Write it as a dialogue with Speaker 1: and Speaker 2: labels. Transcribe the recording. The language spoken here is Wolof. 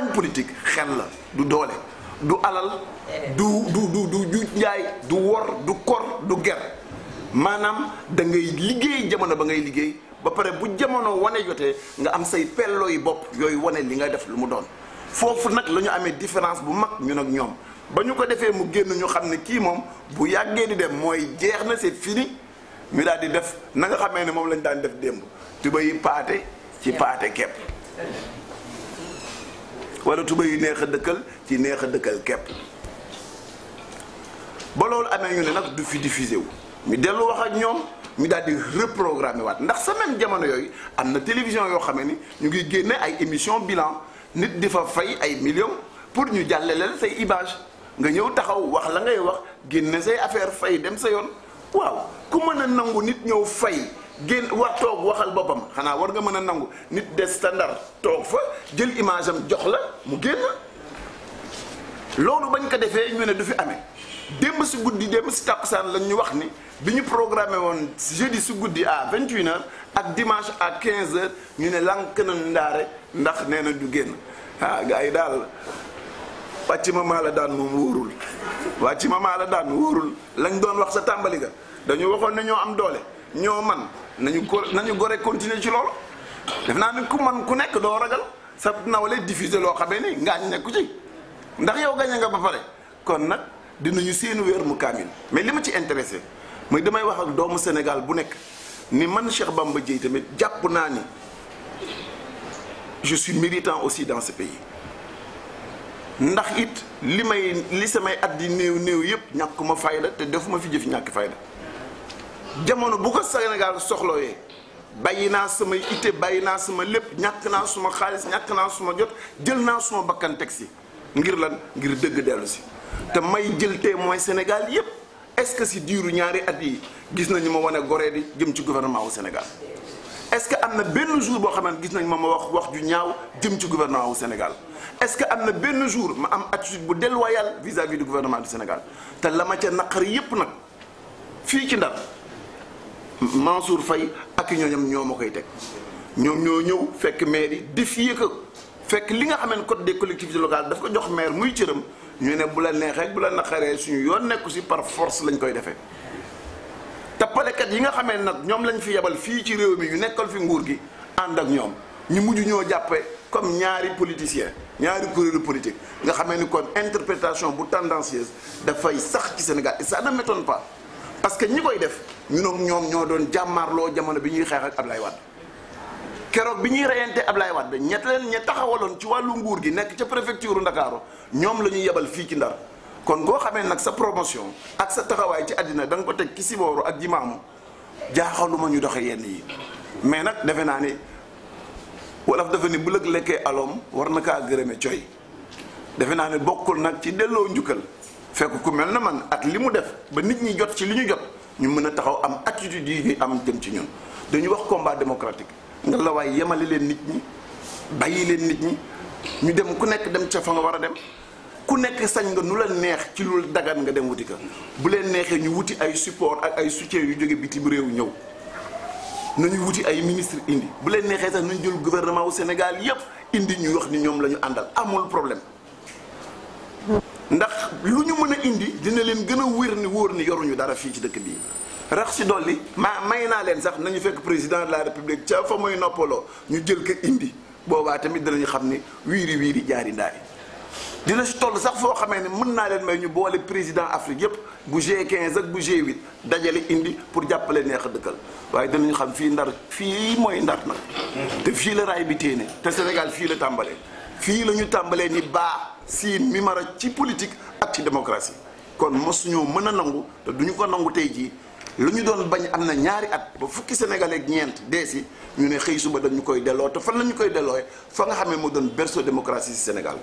Speaker 1: bañ politique xel la du doole du alal du du du du du njaay du wor du kor du ger maanaam da ngay liggéey jamono ba ngay liggéey ba pare bu jamono wane jotee nga am say pello yi bopp yooyu wane li nga def lu mu doon foofu nag la ñu amee différence bu mag ñun ak ñoom ba ñu ko defee mu génn ñu xam ne kii moom bu yàggee di dem mooy jeex na c'est fini ñu daal di def na nga xamee ne moom lañ daan def démb tuba yi paate ci paate kepp wala tuba yi neex a dëkkal ci neex a dëkkal kepp ba loolu amee ñu ne nag du fi diffusé wu ñu dellu wax ak ñoom ñu daal di reprogrammer waat ndax sa même jamono yooyu am na télévision yoo xamee ni ñu ngi génne ay émission bilan nit di fa fay ay millions pour ñu jàllaleel say image nga ñëw taxaw wax la ngay wax génne say affaire fay dem sa yoon waaw ku mën a nangu nit ñëw fay génn wax toog waxal boppam xanaa war nga mën a nangu nit des standard toog fa jël image am jox la mu génn loolu bañ ko defee ñu ne du fi amee démb si guddi démb si tàkkusaan lañ ñu wax ni bi ñu programmé woon jeudi si guddi à 21h ak dimanche à 15h ñu ne lànk na ndaare ndax nee na du génn ah gars yi daal wàcc ma maa la daan moom wóorul wàcc ma maa la daan wóorul. lañ doon wax sa tàmbali ga dañu waxoon ne ñoo am doole ñoo man nañu ko nañu gore continuer ci loolu def naa ne ku man ku nekk doo ragal sa nawle diffuser loo xamee ni ngaañ nekku ci ndax yow gañe nga ba pare kon nag dinañu seenu weer mu kaamil mais li ma ci intéressé mooy damay wax ak doomu Sénégal bu nekk ni man Cheikh Bamba Dièye tamit jàpp naa ni je suis militant aussi dans ce pays ndax it li may li samay at di néew néew yëpp ñàkkuma fayda te defuma fi jëf ñàkk fayda jamono bu ko Sénégal soxlawee bàyyi naa sama itte bàyyi naa sama lépp ñàkk naa suma xaalis ñàkk naa suma jot jël naa suma bakkan teg si ngir lan ngir dëgg dellu si te may jël témoin Sénégal yëpp est-ce que si diiru ñaari at yi gis nañu ma wane goree di jëm ci gouvernement wu Sénégal est-ce que am na benn jour boo xam ne gis nañ ma ma wax wax ju ñaaw jëm ci gouvernement wu Sénégal est-ce que am na benn jour ma am attitude bu déloyale vis-à-vis du gouvernement du Sénégal te la ma ca naqari yépp nag fii ci Ndar Mansour Faye ak ñooñam ñoo ma koy teg ñoom ñoo ñëw fekk maire yi défier ko fekk li nga xam ne code des collectivités locales daf ko jox maire muy cëram ñu ne bu la neexee bu la naqaree suñu yoon nekku si par force lañ koy defee tappalekat yi nga xamee nag ñoom lañ fi yebal fii ci réew mi ñu nekkal fi nguur gi ànd ak ñoom ñu mujj ñoo jàppee comme ñaari politicien ñaari kuréelu politique nga xamee ni kon interprétation bu tendancieuse dafay sax ci Sénégal et ça ne m'étonne pas parce que ñi koy def ñu ne ñoom ñoo doon jàmmaarloo jamono bi ñuy xeex ak Ablaye Wade keroog bi ñuy reyante Ablaye Wade ñett leen ña taxawaloon ci wàllu nguur gi nekk ca préfecture Ndakaaru ñoom la ñuy yebal fii ci Ndar kon koo xamee nag sa promotion ak sa taxawaay ci àddina da nga ko teg ci sibooru ak jimaamu jaaxaluma ñu doxe yenn yi mais nag defe naa ni wolof dafa ni bu lëg lekkee aloom war na kaa gërëme coy defe naa ne bokkul nag ci delloo njukkal fekk ku mel na man ak li mu def ba nit ñi jot ci li ñu jot ñu mën a taxaw am attitude yi ñuy am jëm ci ñun dañu wax combat démocratique nga la waaye yemale leen nit ñi bàyyi leen nit ñi ñu dem ku nekk dem ca fa nga war a dem ku nekk sañ nga nu la neex ci lu dagan nga dem wuti ka bu leen neexee ñu wuti ay support ak ay soutien yu jóge bitim réew ñëw nañu wuti ay ministre indi bu leen neexee sax nañu jël gouvernement wu Sénégal yépp indi ñu wax ni ñoom la ñu àndal amul problème ndax lu ñu mën a indi dina leen gën a wér ni wóor ni yoruñu dara fii ci dëkk bii rax si dolli maa may naa leen sax nañu fekk président de la république ca fa muy noppaloo ñu jël ko indi boobaa tamit danañu xam ni wiiri wiiri jaari ndaari dina si toll sax foo xamee ne mën naa leen may ñu boole président Afrique yépp bu G15 ak bu G8 dajale indi pour jàppale neex a dëkkal waaye danañu xam fii ndar fii mooy ndar nag te fii la raay bi téene te Sénégal fii la tàmbalee fii la ñu tàmbalee ni baa siin mi mara ci politique ak ci démocratie kon mosuñoo mën a nangu te duñu ko nangu tey jii lu ñu doon bañ am na ñaari at ba fukki sénégalais ak ñeent dee si ñu ne xëy suba dañu koy delloo te fan la ñu koy dellooye fa nga xamee moo doon berceau démocratie si Sénégal